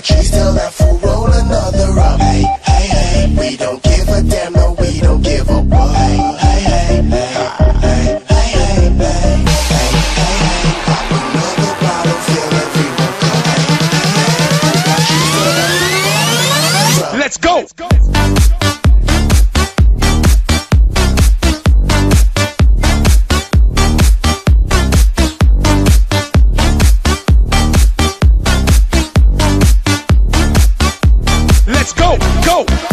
my trees till I full roll another up. Hey, hey, hey, we don't give a damn, no, we don't give a what. Hey, hey, hey, hey. Let's go! Let's go. go.